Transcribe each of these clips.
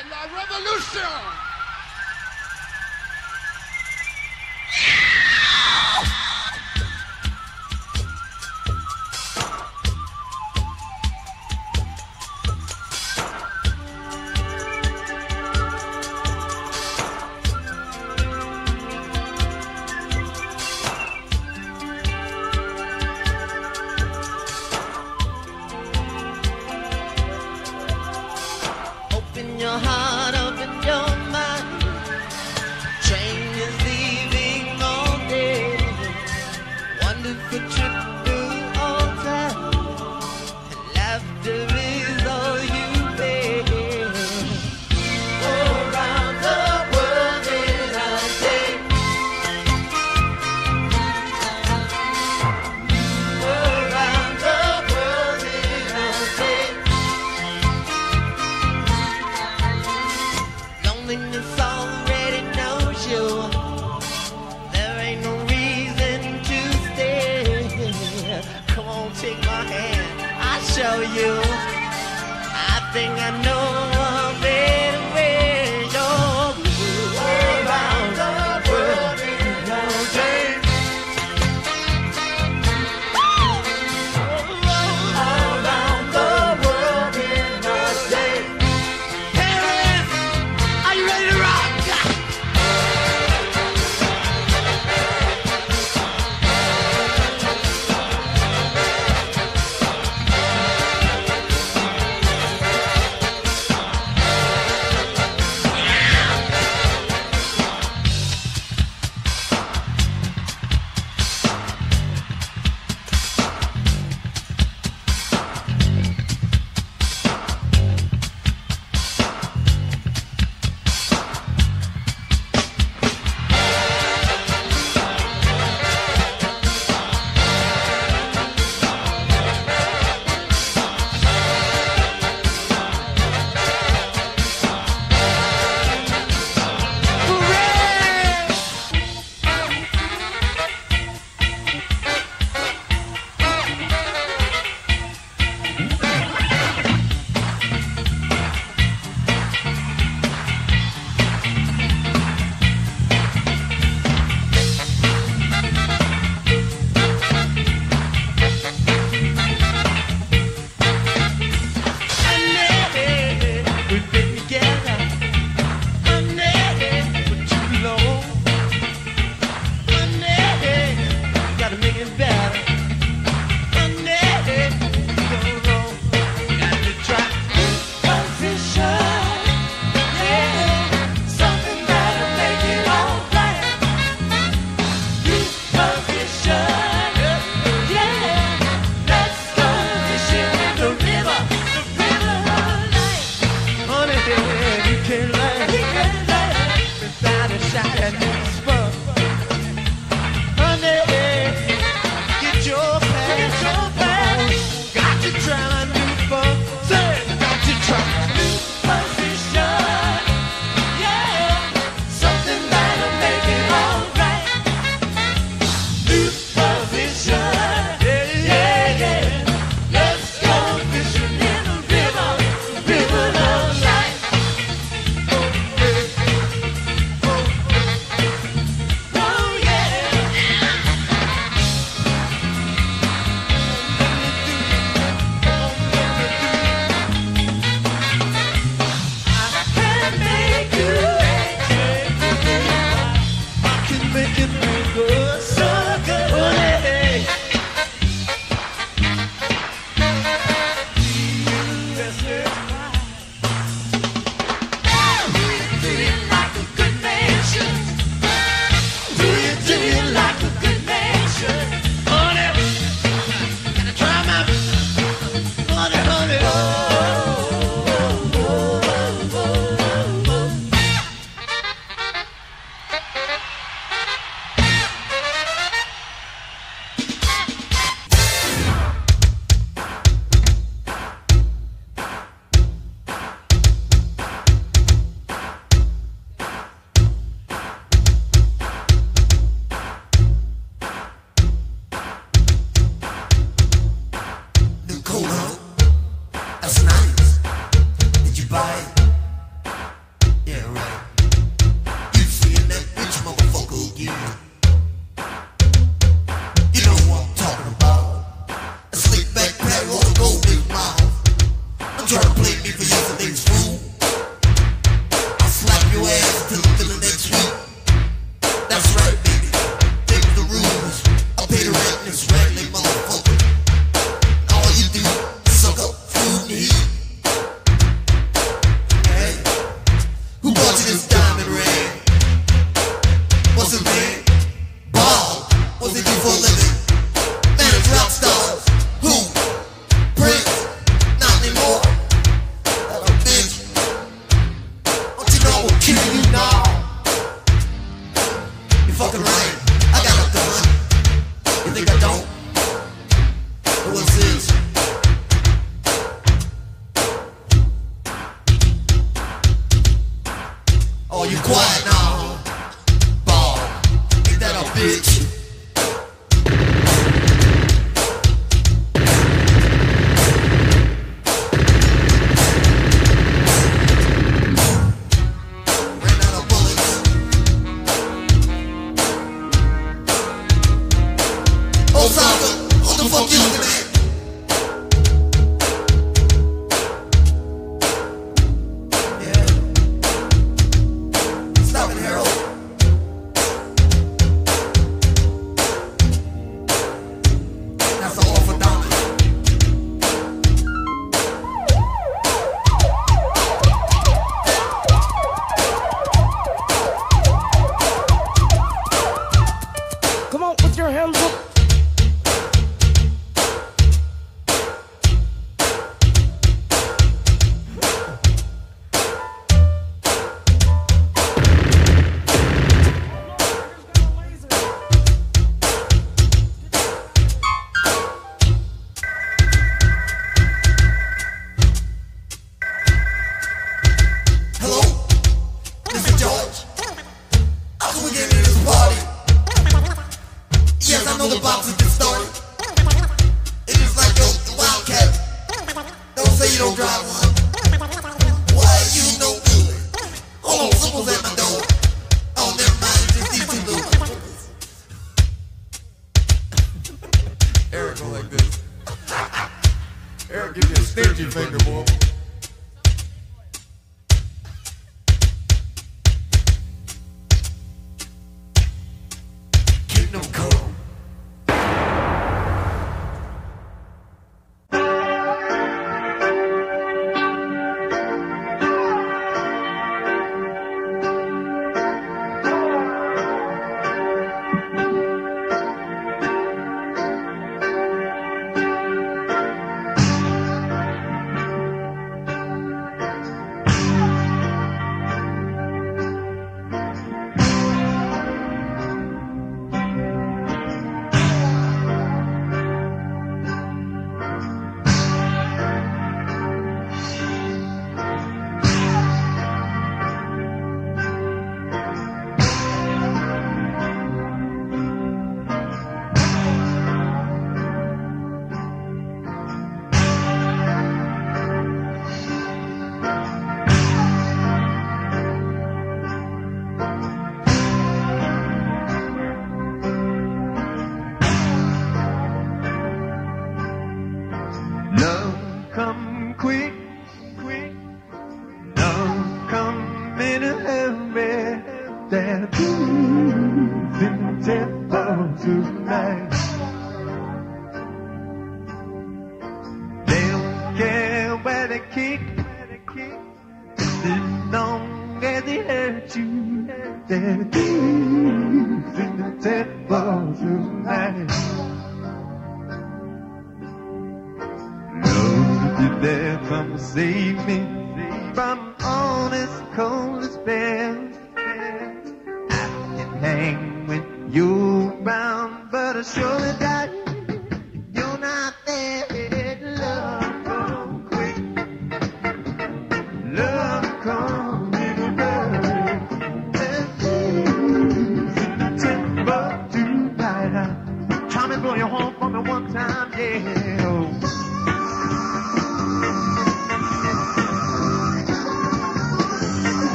en la revolución.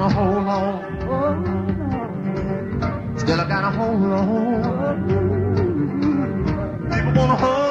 gotta hold on. Still I gotta hold on. People wanna hold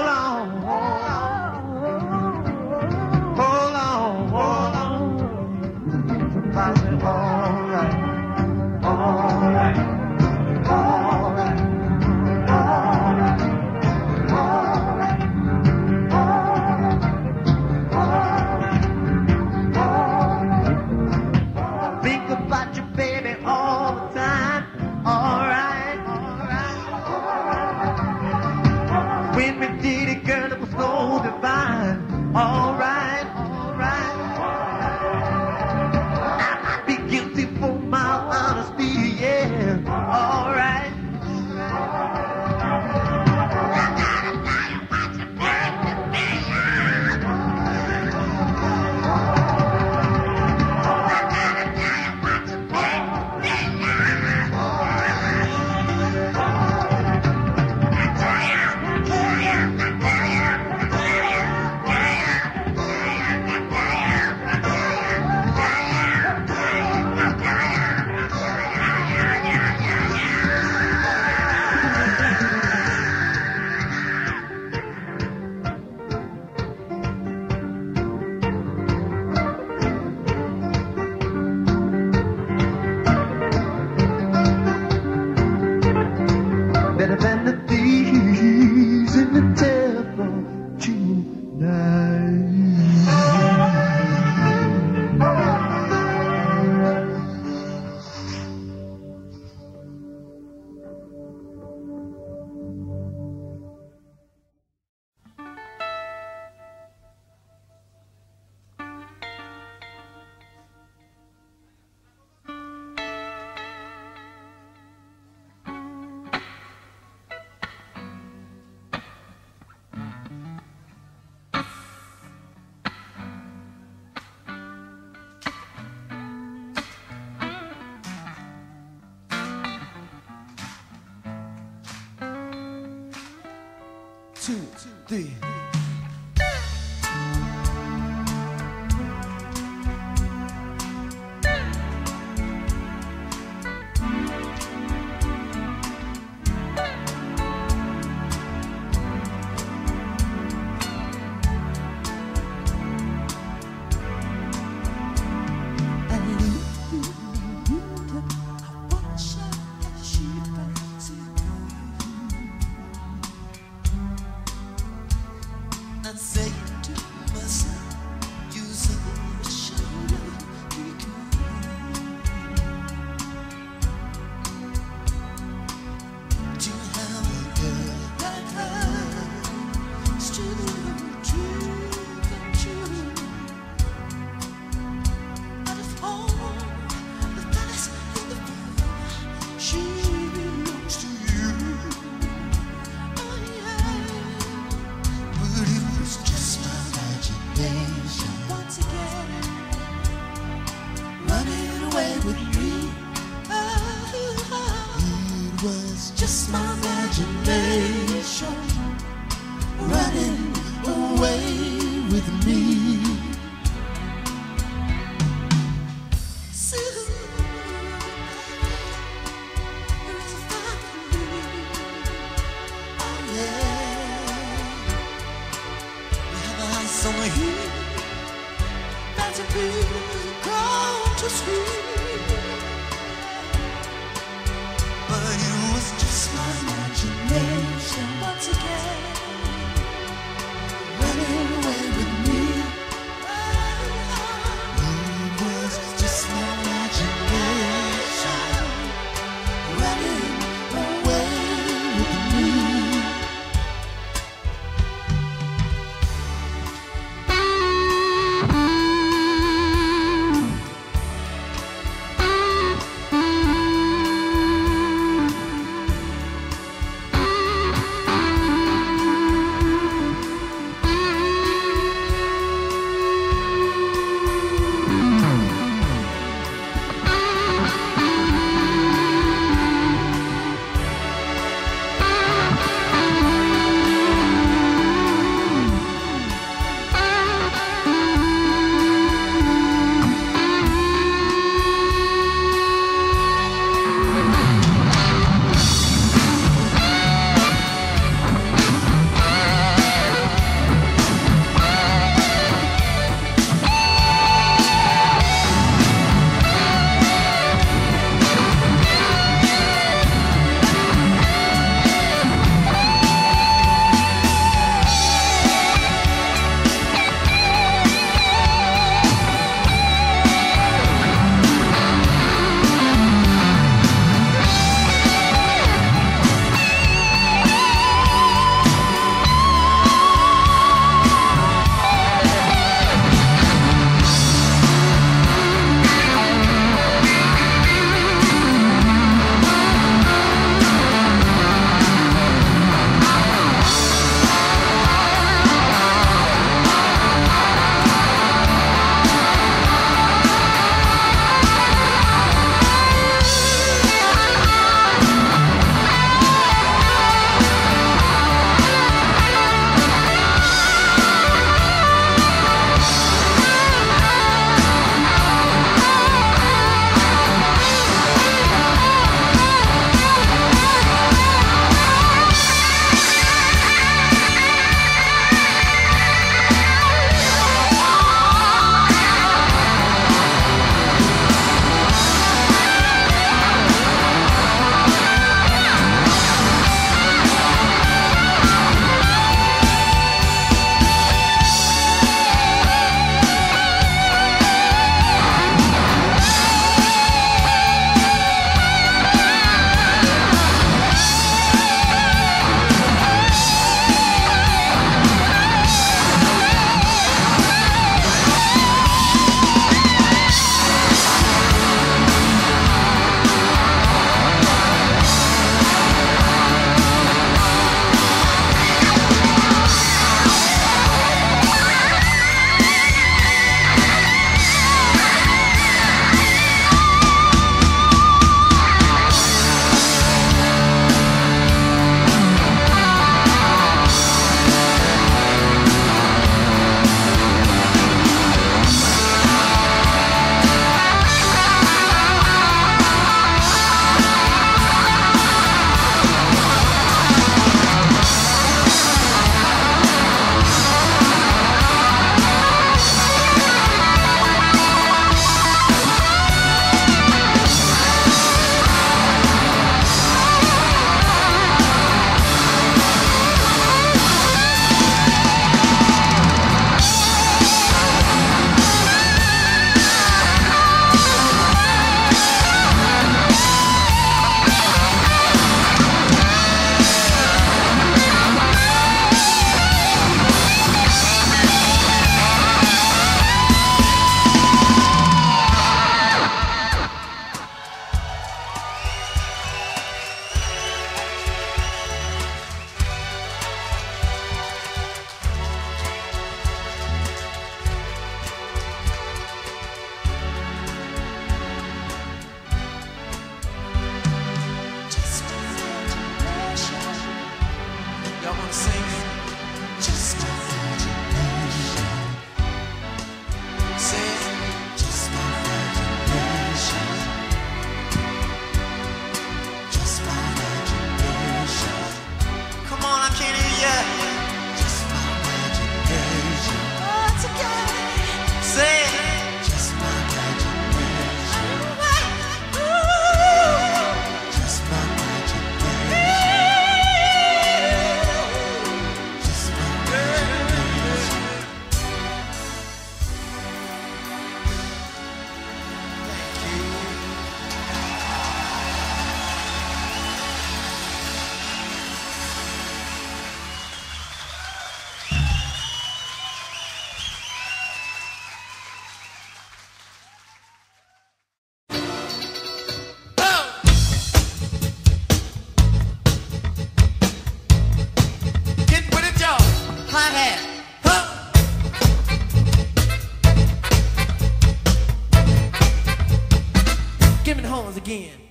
again.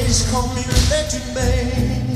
Ladies call me Electric Man.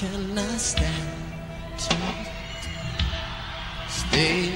Can I stand to stay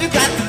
you got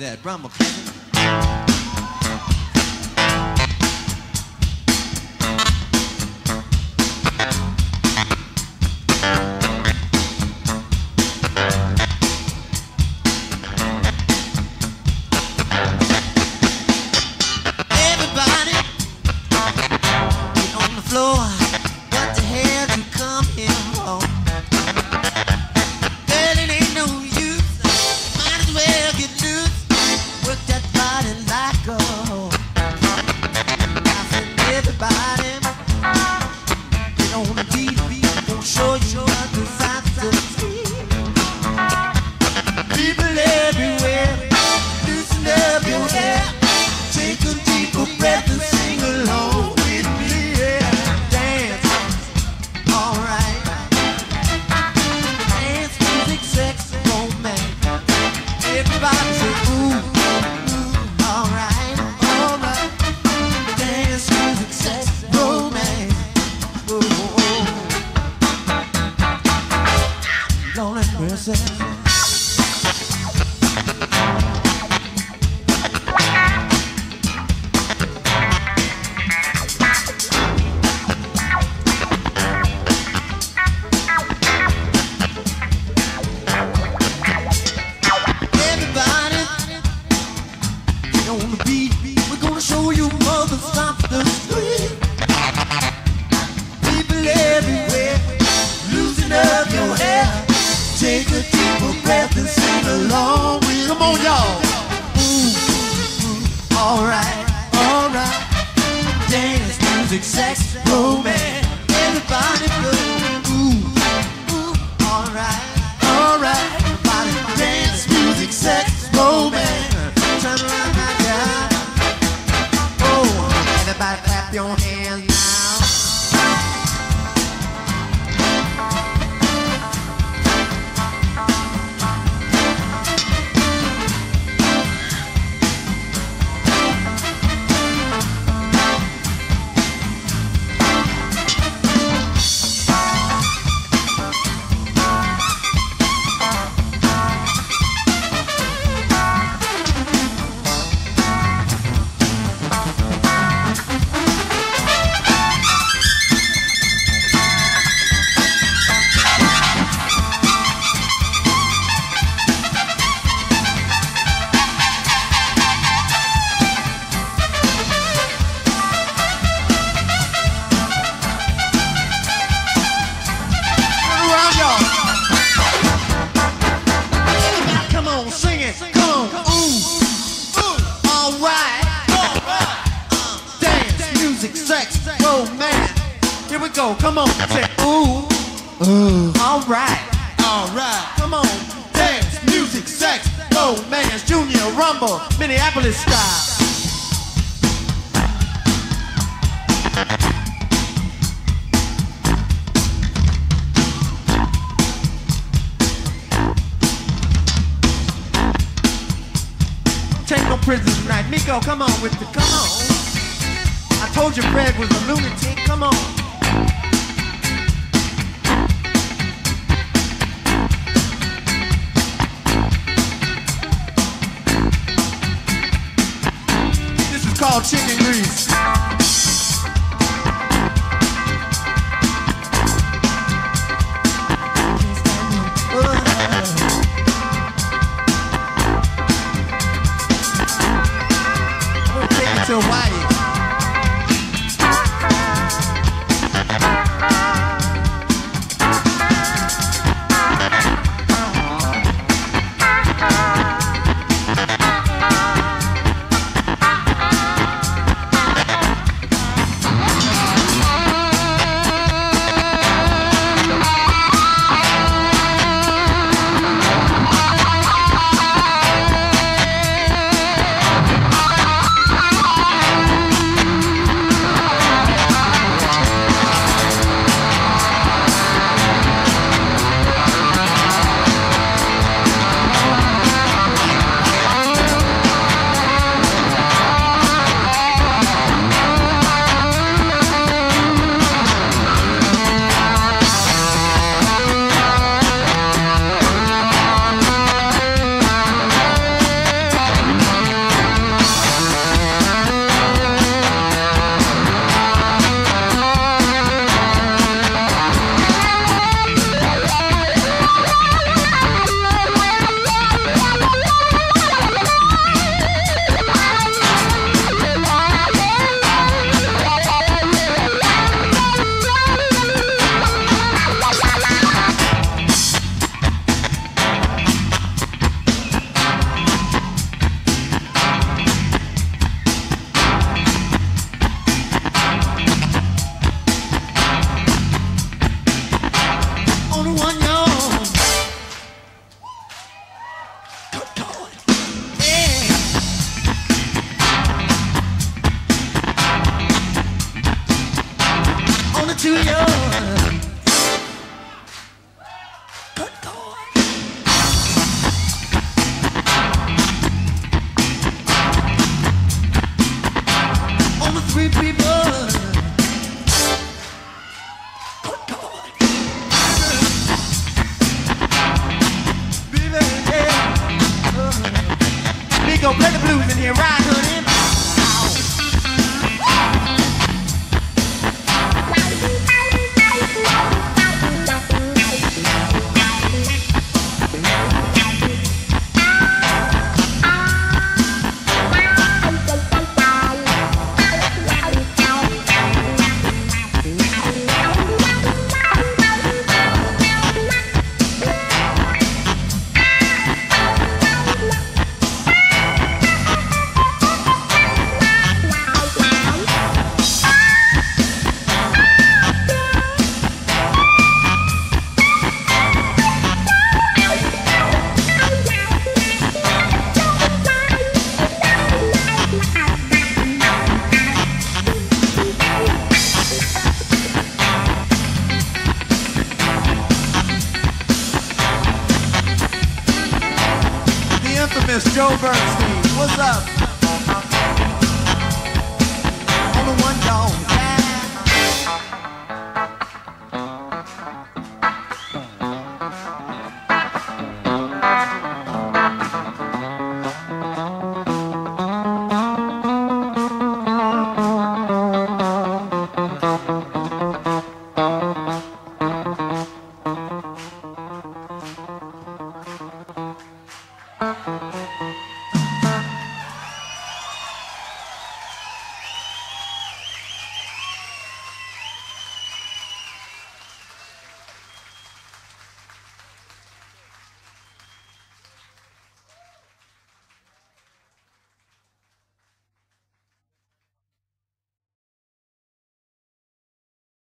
that? Drum, simplest style. Take no prisoners tonight. Miko. come on with the come on. I told you Fred was a lunatic. Come on. all chicken grease.